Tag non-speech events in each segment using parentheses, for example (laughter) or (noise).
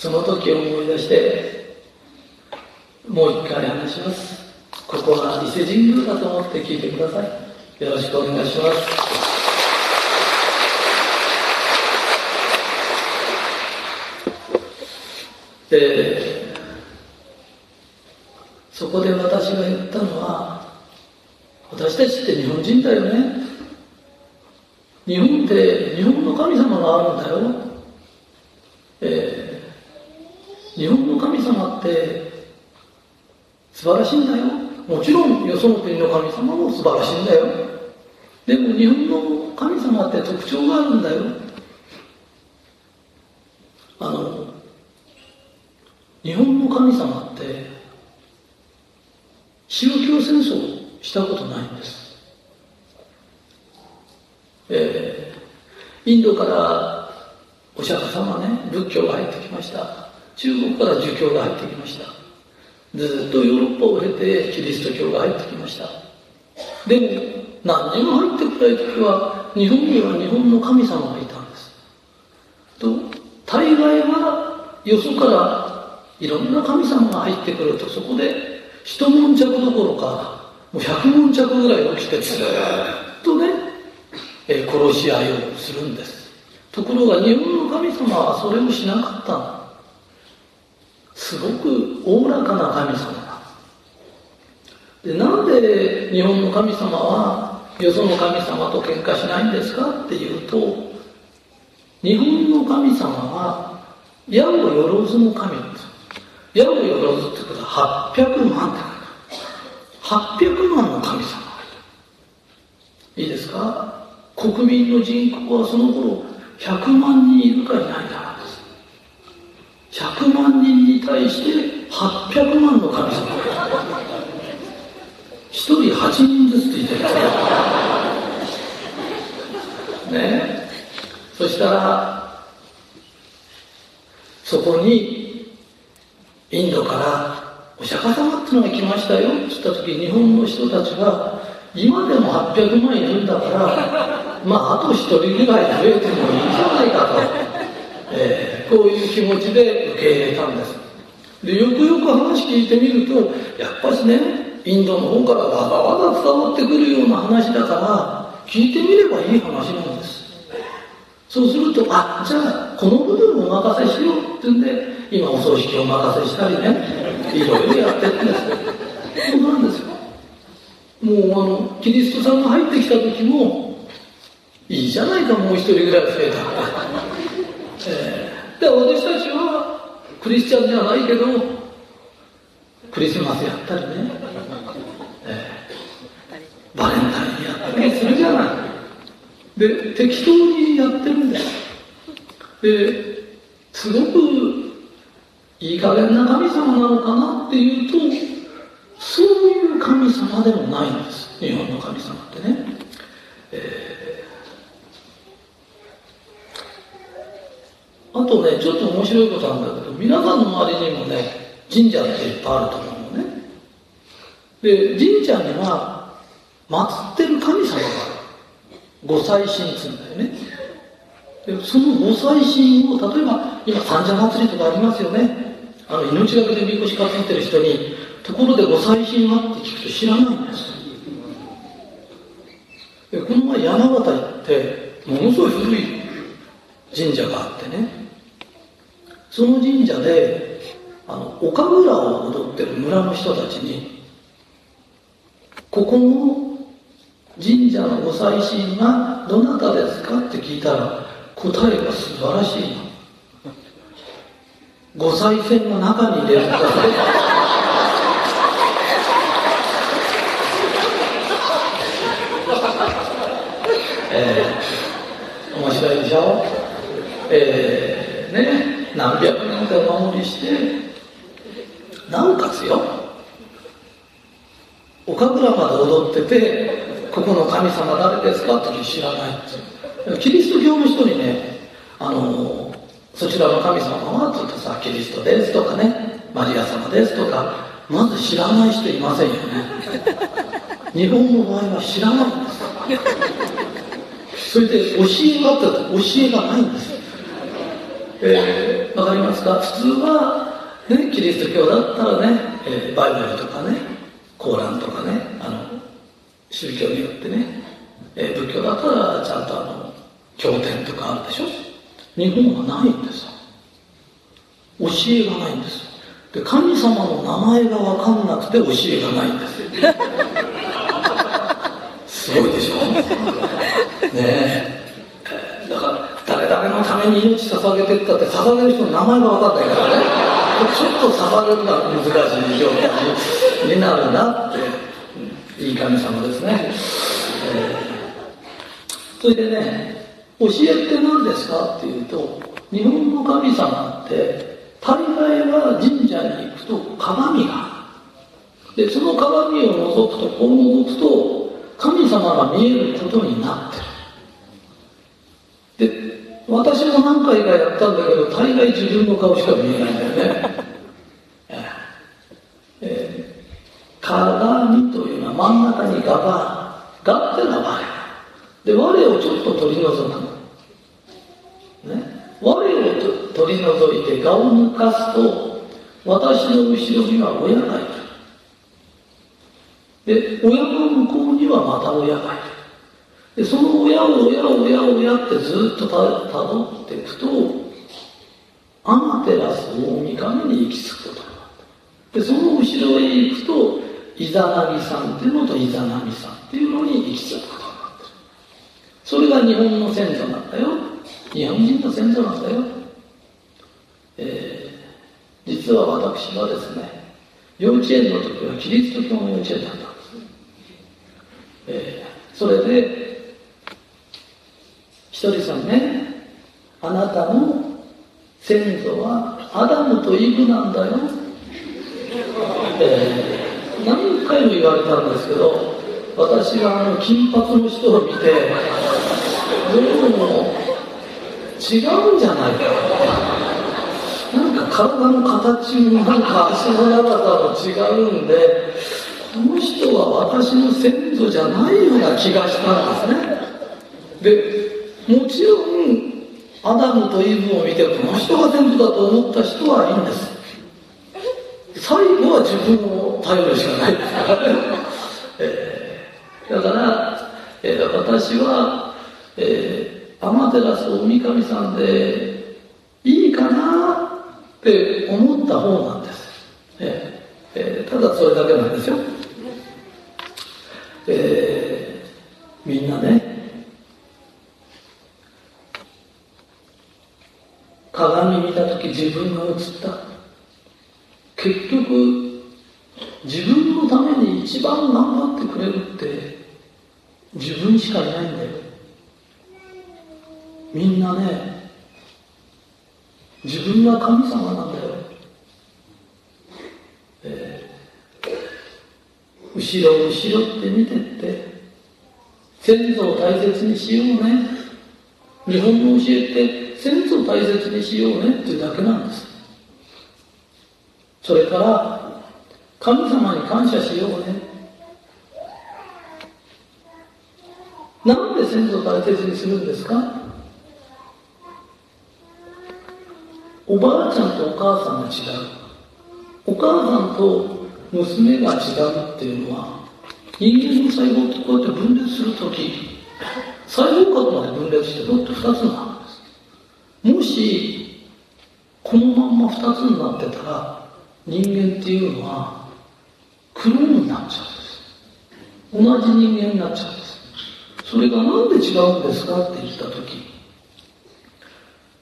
その時を思い出してもう一回話します。ここは伊勢神宮だと思って聞いてください。よろしくお願いします。でそこで私が言ったのは私たちって日本人だよね。日本って日本の神様があるんだよ、えー、日本の神様って素晴らしいんだよ。もちろんよその国の神様も素晴らしいんだよ。でも日本の神様って特徴があるんだよ。あの日本の神様って宗教戦争したことないんです、えー、インドからお釈迦様ね仏教が入ってきました。中国から儒教が入ってきました。ずっとヨーロッパを経てキリスト教が入ってきました。でも何にも入ってこない時は日本には日本の神様がいたんです。と大概はよそからいろんな神様が入ってくるとそこで一悶着どころかもう百悶着ぐらい起きてずっとね、え、殺し合いをするんです。ところが日本の神様はそれをしなかったの。すごくおおらかな神様。だでなんで日本の神様はよその神様と喧嘩しないんですかっていうと日本の神様は矢をよろずの神です。矢をよろずってことは800万って800万の神様がいいですか？国民の人口はその頃100万人いるかいないかなんです100万人に対して800万の神様一人8人ずつってる。ね。そしたらそこにインドからお釈迦様っていうのが来ましたよ。って言った時日本の人たちが今でも800万いるんだからまああと1人ぐらい増えてもいいんじゃないかと、えー、こういう気持ちで受け入れたんです。でよくよく話聞いてみるとやっぱしねインドの方からわざわざ伝わってくるような話だから聞いてみればいい話なんです。そうするとあじゃあこの部分をお任せしようって言うんで今お葬式をお任せしたりねいろいろやってるんです。そうなんですよ。もうあのキリストさんが入ってきた時もいいじゃないかもう一人ぐらい増えた。ら、え。ー、で私たちはクリスチャンじゃないけどクリスマスやったりね、えー、バレンタインやったりするじゃない。で適当にやってるんです。ですごくいい加減な神様なのかなっていうとそういう神様でもないんです。日本の神様ってね、えー、あとねちょっと面白いことなんだけど皆さんの周りにもね神社っていっぱいあると思うのね。で神社には祀ってる神様がある。ご祭神っつうんだよね。でそのご祭神を例えば今三社祭りとかありますよね。あの命がけでみこし担ってる人にところでご祭神はって聞くと知らないんですでこの前山形行ってものすごい古い神社があってね。その神社であの岡村を踊ってる村の人たちにここの神社のご祭神がどなたですかって聞いたら答えが素晴らしいご祭銭の中に入れるとえー、面白いでしょえー、ね何百年かお守りしてなおかつよ岡倉まで踊っててここの神様誰ですか？って知らないって。キリスト教の人にねあのそちらの神様はずっとさキリストですとかねマリア様ですとかまず知らない人いませんよね。日本の場合は知らないんです。それで教えがあったら教えがないんです。えわかりますか？普通は、ね、キリスト教だったらね、えー、バイブルとかね、コーランとかね、あの、宗教によってね、えー、仏教だったらちゃんとあの、経典とかあるでしょ？日本はないんですよ。教えがないんですで神様の名前が分かんなくて教えがないんですよ。(laughs) すごいでしょ？ねえために命捧げてったって捧げる人の名前が分かんないからね。ちょっと捧げるのは難しい状態になるなっていい神様ですね、えー、それでね教えって何ですかっていうと日本の神様って大概は神社に行くと鏡がでその鏡を覗くとこう覗くと神様が見えることになってる。私も何回かやったんだけど大概自分の顔しか見えないんだよね、(laughs) えー、鏡というのは真ん中に我が我ってのは我。で我をちょっと取り除くね。我を取り除いて我を抜かすと私の後ろには親がいる。で親の向こうにはまた親がいるでその親を親を親を親ってずっとたどっていくとアマテラス大神に行き着くことになった。でその後ろへ行くとイザナミさんっていうのとイザナミさんっていうのに行き着くことになってるそれが日本の先祖なんだよ。日本人の先祖なんだよ、えー、実は私はですね幼稚園の時はキリスト教の幼稚園だったんです、えー、それでひとりさんね。あなたの先祖はアダムとイブなんだよ、えー、何回も言われたんですけど私はあの金髪の人を見てどうも違うんじゃないか。なんか体の形もなんか足の長さも違うんでこの人は私の先祖じゃないような気がしたんですね。でもちろんアダムとイブを見てこの人が先祖だと思った人はいいんです。最後は自分を頼るしかないですから、えー、だから、えー、私は、えー天照大神さんでいいかなって思った方なんです、ええー、ただそれだけなんですよ、えー、みんなね鏡見た時自分が映った結局自分のために一番頑張ってくれるって自分しかいないんだよみんなね自分が神様なんだよ、えー、後ろ後ろって見てって先祖を大切にしようね。日本の教えって先祖を大切にしようねっていうだけなんです。それから神様に感謝しようね。なんで先祖を大切にするんですか？おばあちゃんとお母さんが違う。お母さんと娘が違うっていうのは人間の細胞ってこうやって分裂するとき細胞核まで分裂してどって2つになるんです。もしこのまんま2つになってたら人間っていうのはクローンになっちゃうんです。同じ人間になっちゃうんです。それがなんで違うんですかって言った時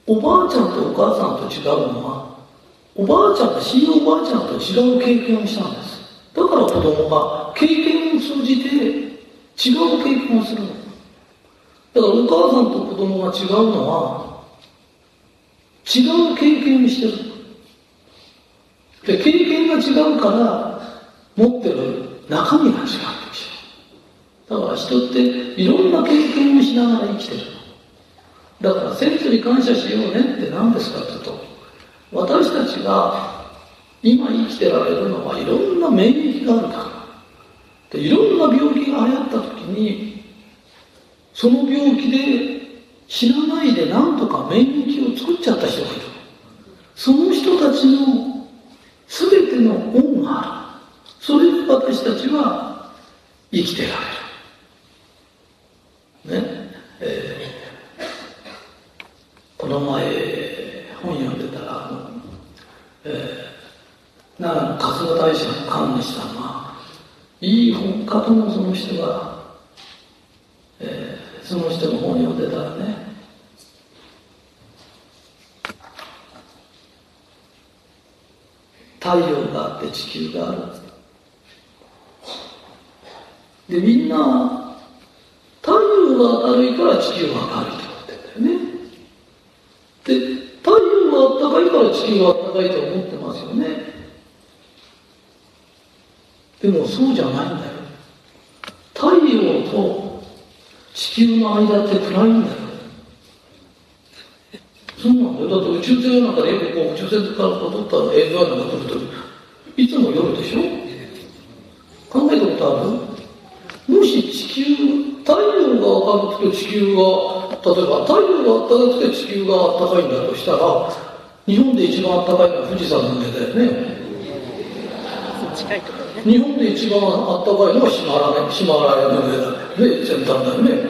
おばあちゃんとお母さんと違うのはおばあちゃんが死んだおばあちゃんと違う経験をしたんです。だから子供が経験違う経験をするの。だからお母さんと子供が違うのは違う経験をしてる。で経験が違うから持ってる中身が違うんでしょ。だから人っていろんな経験をしながら生きてる。だから先祖に感謝しようねって何ですかって言うと私たちが今生きてられるのはいろんな免疫があるから。でいろんな病気が流行った時にその病気で死なないでなんとか免疫を作っちゃった人がいるその人たちの全ての恩がある。それで私たちは生きてられる。ね。えー、この前、本読んでたら、あの、えー、奈良の春日大社の神主さんが、いい本家ともその人が、えー、その人の本読んでたらね、太陽があって地球がある。で、みんな、太陽が明るいから地球が明るいと思ってんだよね。で、太陽が暖かいから地球が暖かいと思ってますよね。でもそうじゃないんだよ。太陽と地球の間って暗いんだよ。そうなんだよ。だって宇宙船なんかでよくこう宇宙船から撮った映像なんか撮ると、いつも夜でしょ？考えたことある？もし地球、太陽が明るくて地球が、例えば太陽が暖かくて地球が暖かいんだとしたら、日本で一番暖かいのは富士山の上だよね。近いところね。日本で一番暖かいのはヒマラヤヒマラヤの上だね、先端だよね。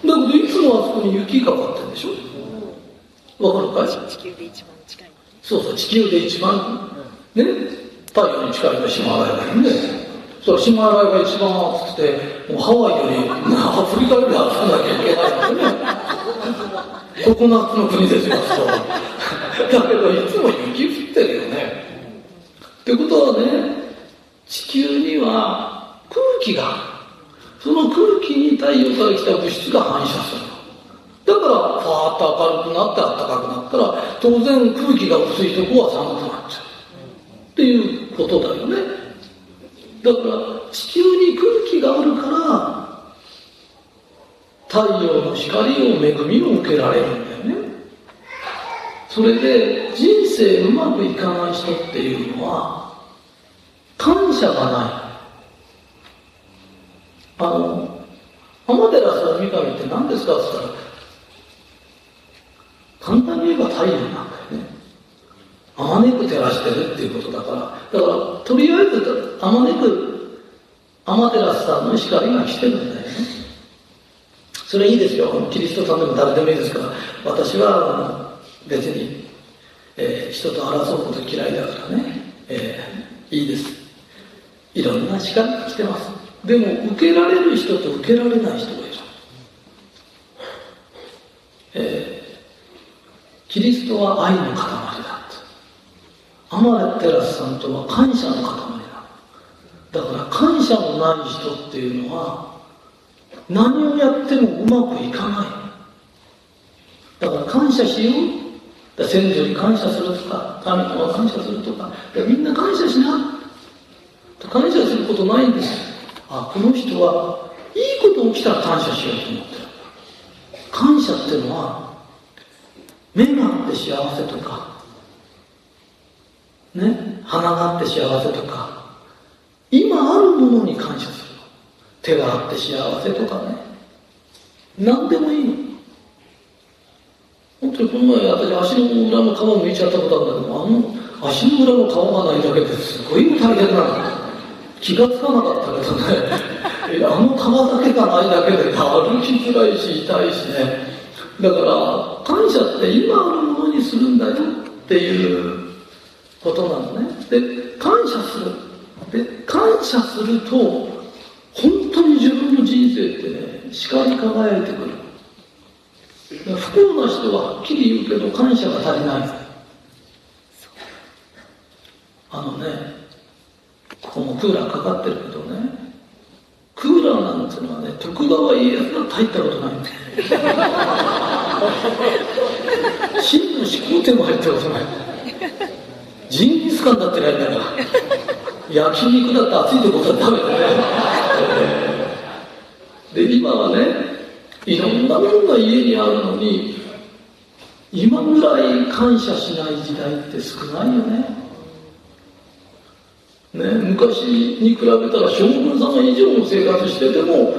だけどいつもあそこに雪かかってるでしょ？わかるかい？地球で一番近い。そうそう、地球で一番、ね、太陽に近いのはヒマラヤだよね。それヒマラヤが一番暑くて、もうハワイより、アフリカより暑くなきゃいけないんだよね。ココナッツの国ですよ、そう。(laughs) だけど、いつも雪降ってるよね。ってことはね、地球には空気がある。その空気に太陽から来た物質が反射する。だから、ファーッと明るくなって暖かくなったら、当然空気が薄いとこは寒くなっちゃう。っていうことだよね。だから、地球に空気があるから、太陽の光を恵みを受けられるんだよね。それで、人生うまくいかない人っていうのは、感謝がない。あの、天照大神って何ですかって言ったら、簡単に言えば太陽なんだよね。あまねく照らしてるっていうことだから。だから、とりあえず、あまねく、天照さんの光が来てるんだよね。それいいですよ。キリストさんでも誰でもいいですから。私は、別に、えー、人と争うこと嫌いだからね。えー、いいです。いろんな光が来てます。でも、受けられる人と受けられない人がいる。えー、キリストは愛の塊だアマレテラスさんとは感謝の塊だ。だから感謝のない人っていうのは、何をやってもうまくいかない。だから感謝しよう。先祖に感謝するとか、神様は感謝するとか、みんな感謝しな。感謝することないんですあ、この人はいいこと起きたら感謝しようと思ってる。感謝っていうのは、目があって幸せとか、ね、鼻があって幸せとか、今あるものに感謝するの。手があって幸せとかね。何でもいいの。本当にこの前私足の裏の皮むいちゃったことあるんだけど、あの足の裏の皮がないだけですごい大変なの。気がつかなかったけどね。(laughs) あの皮だけがないだけで歩きづらいし痛いしね。だから感謝って今あるものにするんだよっていうことなのね。で、感謝する。で、感謝すると、本当に自分の人生ってね、光り輝いてくる。不幸な人ははっきり言うけど感謝が足りない。あのね、ここもクーラーかかってるけどね、クーラーなんてのはね、徳川家康なんて入ったことないんだよ。真の始皇帝も入ったことない。ジンギスカンだってないんだから。焼肉だって熱いとこ食べてね。で、今はね、いろんなものが家にあるのに、今ぐらい感謝しない時代って少ないよね。ね、昔に比べたら将軍様以上の生活してても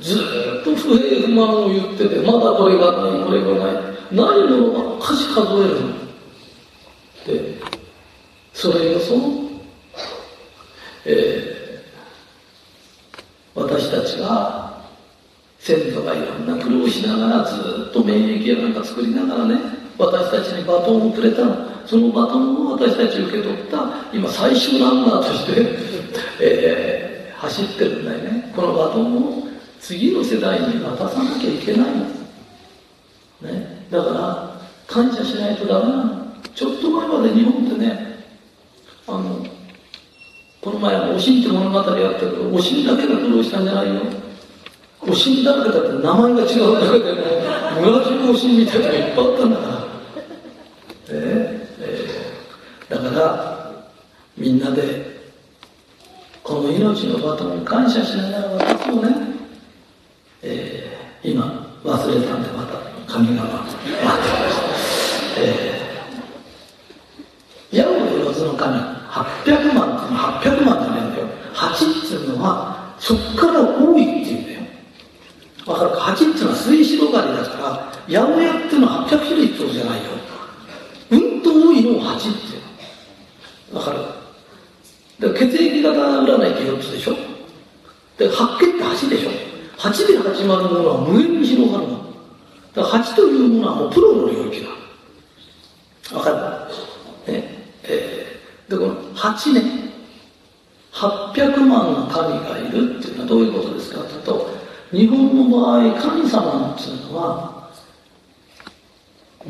ずっと不平不満を言っててまだこれがないこれがない。ないのばっかし数えるで、それよその、えー、私たちが、先祖がいろんな苦労しながらずっと免疫やなんか作りながらね、私たちにバトンをくれた。そのバトンを私たち受け取った、今最終ランナーとして、えー、走ってるんだよね。このバトンを次の世代に渡さなきゃいけないの。ね。だから、感謝しないとダメなの。ちょっと前まで日本ってね、あの、この前、おしんって物語あったけど、おしんだけが苦労したんじゃないよ。おしんだけだって名前が違うんだけでね、村中おしんみたいなのがいっぱいあったんだから。ええー、だから、みんなで、この命のバトンに感謝しながら私もね、えー、今、忘れたんでまた、神が待ってました。えー、ヤオの四つの神、800万っていうのは800万じゃないんだよ。8っていうのは、そっから多いっていうんだよ。わかるか ?8 っていうのは末広がりだから、八百屋っていうのは800種類ってことじゃないよ。うんと多いのを8ってわかるだから血液型占いって4つでしょ？で白血って8でしょ？8で始まるものは無限に広がるの。だから8というものはもうプロの領域だ。わかる？ね。えー、で、この8ね、800万の神がいるっていうのはどういうことですかというと、日本の場合、神様っていうのは、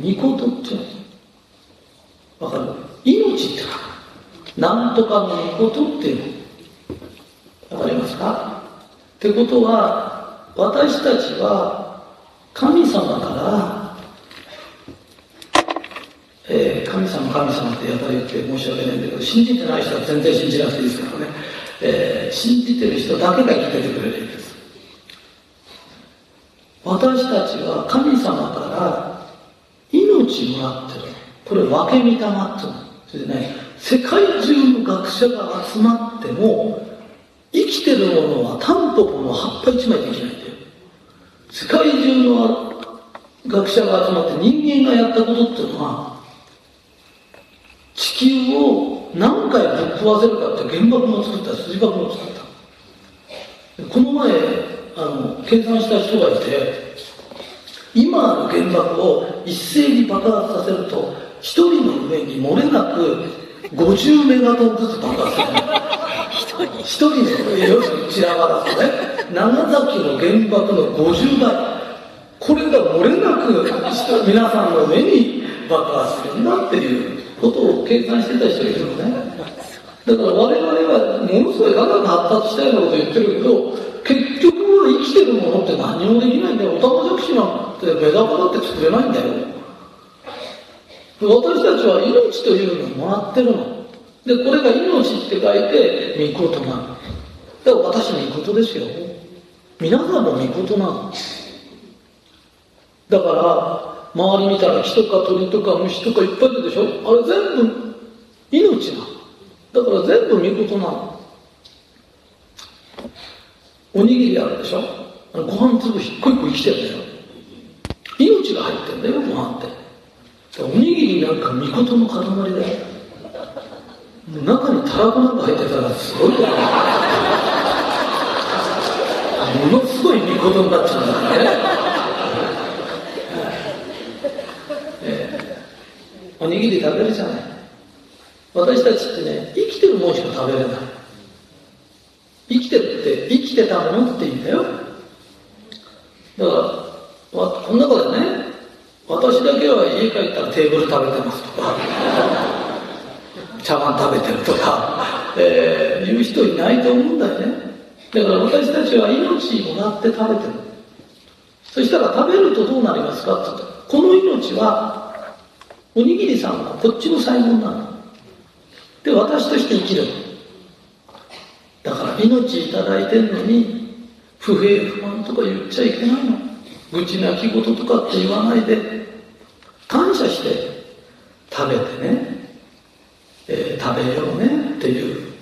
御事っていうの。わかる命って書く。なんとかの御事っていうの。わかりますか？ってことは、私たちは神様から、えー、神様神様ってやたら言って申し訳ないんだけど、信じてない人は全然信じなくていいですからね。えー、信じてる人だけが生きててくれるんです。私たちは神様から命もらってる。これ分け御霊っていうの。それでね、世界中の学者が集まっても、生きてるものはタンポポの葉っぱ一枚できないんだよ。世界中の学者が集まって人間がやったことっていうのは、地球を何回ぶっ壊せるかって原爆も作った、水爆も作った。この前、あの、計算した人がいて、今の原爆を一斉に爆発させると、一人の上に漏れなく50メガトンずつ爆発する。一人の上、要するに散らばらすね、長崎の原爆の50倍。これが漏れなく皆さんの上に爆発するんだっていうことを計算してた人いるのね。だから我々はものすごい科学発達したようなこと言ってるけど、結局は生きてるものって何もできないんだよ。オタマジャクシなんてメダカだって作れないんだよ。私たちは命というのをもらってるの。で、これが命って書いて、御事なの。だから私御事ですよ。皆さんも御事なの。だから、周り見たら人か鳥とか虫とかいっぱいいるでしょあれ全部命なの。だから全部御事なの。おにぎりあるでしょご飯粒一個一個生きてるでしょ命が入ってるんだよ、ご飯って。おにぎりなんか御事の塊だよ。中にたらこなんか入ってたらすごいだよ。ものすごい御事になっちゃうんだね。えー、おにぎり食べるじゃない。私たちってね、生きてるもんしか食べれない。生きてるって生きてたものって言うんだよ。だから、この中でね、私だけは家帰ったらテーブル食べてますとか、茶碗食べてるとか、えー、言う人いないと思うんだよね。だから私たちは命もらって食べてる。そしたら食べるとどうなりますかって言った、この命は、おにぎりさんはこっちの細胞なの。で、私として生きる。だから命いただいてんのに、不平不満とか言っちゃいけないの。愚痴泣き言とかって言わないで、感謝して食べてね、えー、食べようねっていう、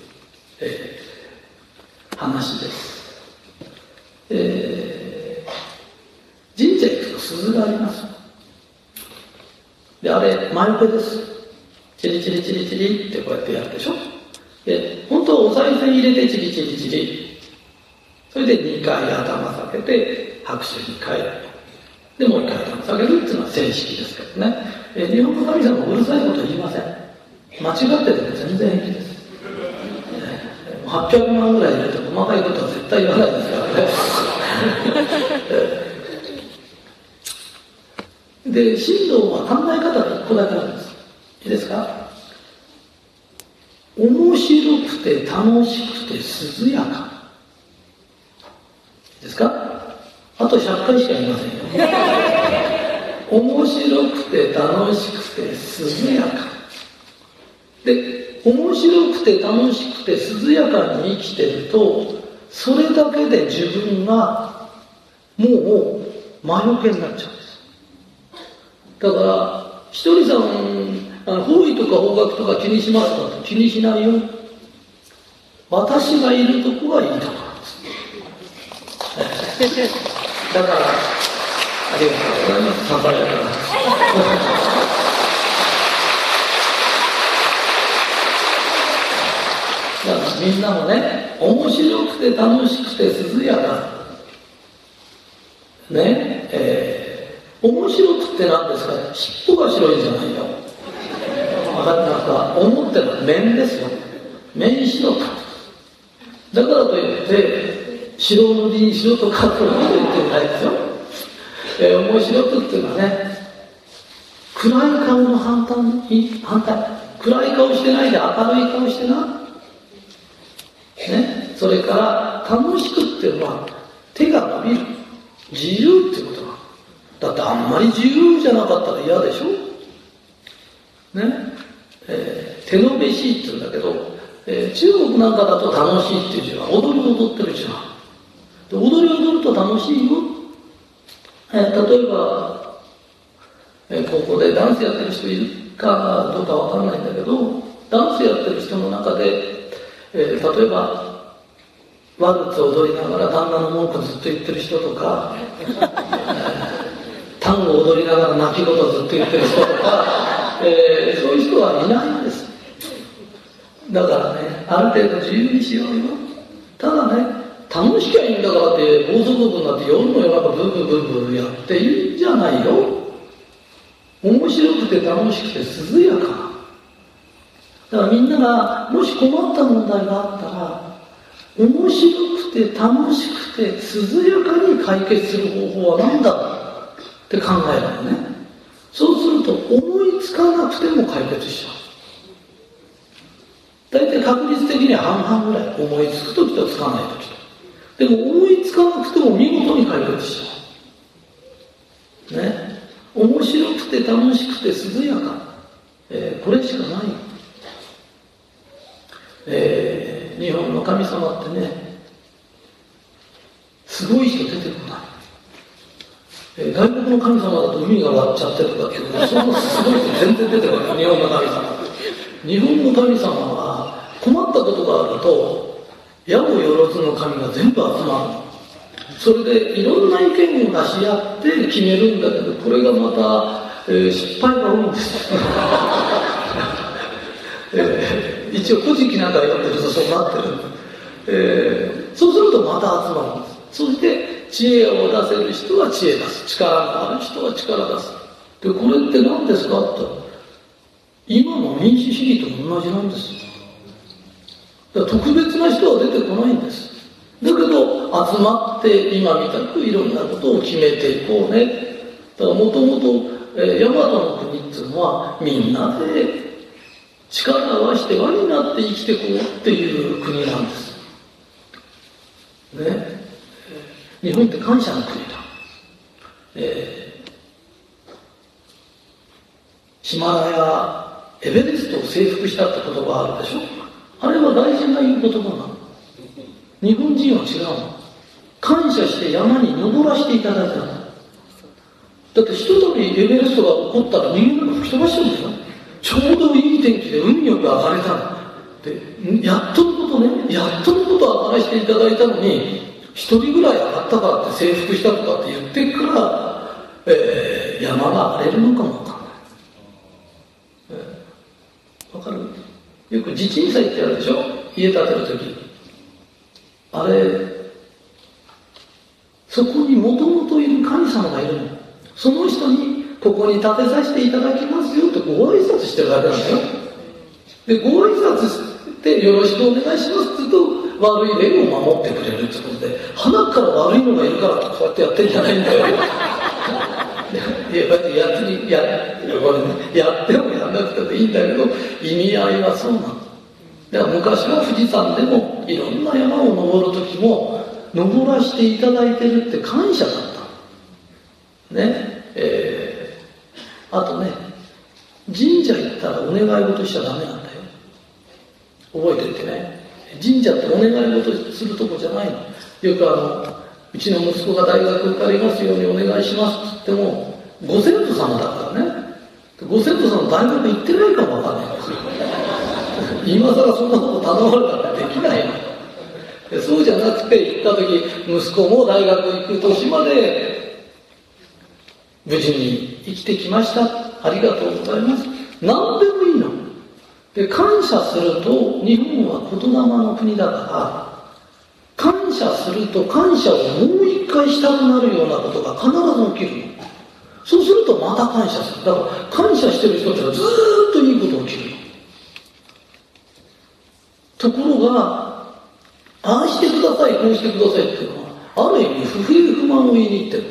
えー、話です。えー、神社行くと鈴があります。で、あれ、魔除けです。チリチリチリチリってこうやってやるでしょで、本当はお賽銭入れてチリチリチリ。それで2回頭下げて拍手2回。で、もう1回下げるっていうのは正式ですけどね。え日本の神様うるさいこと言いません。間違ってても全然平気です。800万ぐらい入れて細かいことは絶対言わないですからね。で、神道は考え方が1個だけなんです。いいですか？面白くて楽しくて涼やか。ですか？あと100回しか言いませんよ。(laughs) 面白くて楽しくて涼やか。で、面白くて楽しくて涼やかに生きてると、それだけで自分がもう魔除けになっちゃうんです。だから、ひとりさん方位とか方角とか気にしますか？気にしないよ。私がいるとこがいいとこなんです。だから、ありがとうございます。ささやかな。だからみんなもね、面白くて楽しくて涼やか。ね、えー、面白くって何ですか尻尾が白いんじゃないよ。分かってますか思ってるのは面ですよ面白かだからといって白塗りにしろとかっこと言ってないですよ、えー、面白くっていうのはね暗い顔の反対反対。暗い顔してないで明るい顔してな。ね。それから楽しくっていうのは手が伸びる。自由っていうことだだってあんまり自由じゃなかったら嫌でしょ。ね。えー、手延べしいって言うんだけど、えー、中国なんかだと楽しいっていう字は踊り踊ってる字なで踊り踊ると楽しいよ、え、例えば、えー、ここでダンスやってる人いるかどうかわからないんだけどダンスやってる人の中で、えー、例えばワルツ踊りながら旦那の文句ずっと言ってる人とか、えー、単語踊りながら泣き言ずっと言ってる人とかえー、そういう人はいないんです。だからねある程度自由にしようよ。ただね楽しきゃいいんだからって暴走族になって夜の夜中ブーブーブーブーやっていいんじゃないよ面白くて楽しくて涼やかだからみんながもし困った問題があったら面白くて楽しくて涼やかに解決する方法は何だって考えるのねそうすると思いつかなくても解決しちゃう。大体確率的には半々ぐらい思いつく時とつかない時と。でも思いつかなくても見事に解決しちゃう。ね。面白くて楽しくて涼やか。えー、これしかない。えー、日本の神様ってね、すごい人出てこない。えー、外国の神様だと海が割っちゃってとかっていうのそんなすごい人全然出てこない日本の神様日本の神様は困ったことがあると矢もよろずの神が全部集まるそれでいろんな意見を出し合って決めるんだけどこれがまた、えー、失敗が多いんですえー、一応古事記なんか読んでるとそうなってる、えー、そうするとまた集まるんですそして知恵を出せる人は知恵出す。力がある人は力出す。で、これって何ですかって今の民主主義と同じなんですよ。特別な人は出てこないんです。だけど、集まって今みたくいろんなことを決めていこうね。だからもともと、え大和の国っていうのはみんなで力を合わせて輪になって生きていこうっていう国なんです。ね。日本って感謝の国だ。えー、ヒマラヤ、エベレストを征服したって言葉あるでしょあれは大事な言う言葉なの。日本人は違うの。感謝して山に登らせていただいたの。だってひとたびエベレストが起こったら人間が吹き飛ばしちゃうんだよ。ちょうどいい天気で海よく上がれたの。で、やっとのことね、やっとのことを上がらせていただいたのに、一人ぐらい上がったからって征服したとかって言ってから、えー、山が荒れるのかもわかんない、えわかる？よく地鎮祭ってあるでしょ？家建てるとき。あれ、そこにもともといる神様がいるの。その人に、ここに建てさせていただきますよとご挨拶してるだけなんだよ。で、ご挨拶してよろしくお願いしますって言うと、悪い例を守ってくれるってことで、鼻から悪いのがいるからこうやってやってんじゃないんだよ。いや、やってや、やってもやんなくてもいいんだけど、意味合いはそうなの。だから昔は富士山でもいろんな山を登る時も登らせていただいてるって感謝だったね。えー、あとね神社行ったらお願い事しちゃダメなんだよ。覚えてってね。神社ってお願い事するとこじゃないの。よくあのうちの息子が大学受かりますようにお願いしますって言ってもご先祖様だからね。ご先祖様大学行ってないかもわかんないですよ。今更そんなこと頼まれたらできないの。そうじゃなくて行った時息子も大学行く年まで無事に生きてきました。ありがとうございます。何でもいいの。で感謝すると日本は言霊の国だから感謝すると感謝をもう一回したくなるようなことが必ず起きるの。そうするとまた感謝するだから感謝してる人ってのはずっといいこと起きるのところが、ああしてください、こうしてくださいっていうのは、ある意味不平不満を言いに行って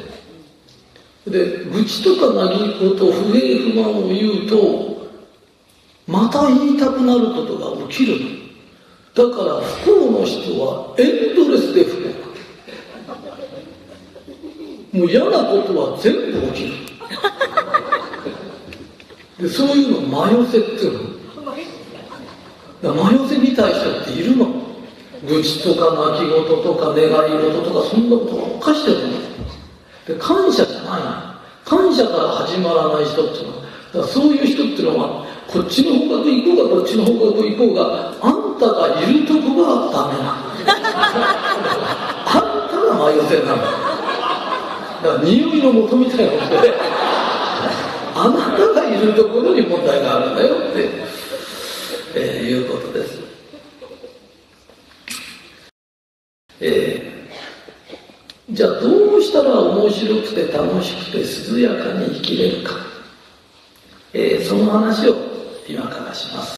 る。で、愚痴とか嘆きと不平不満を言うと、また言いたくなることが起きるのだから不幸の人はエンドレスで不幸。もう嫌なことは全部起きる。(laughs) でそういうの迷せっていうの。迷せみたい人っているの。愚痴とか泣き言とか願い事とかそんなことばっかしてるの。で感謝じゃないの。感謝から始まらない人っていうの。はだからそういう人っていうのはこっちの方角行こうがこっちの方角行こうがあんたがいるとこがダメなの。(laughs) あんたが迷せなの。だから匂いの元みたいなことで (laughs) あなたがいるところに問題があるんだよってえー、いうことです。えー、じゃあどうしたら面白くて楽しくて涼やかに生きれるか、えー、その話を今からします。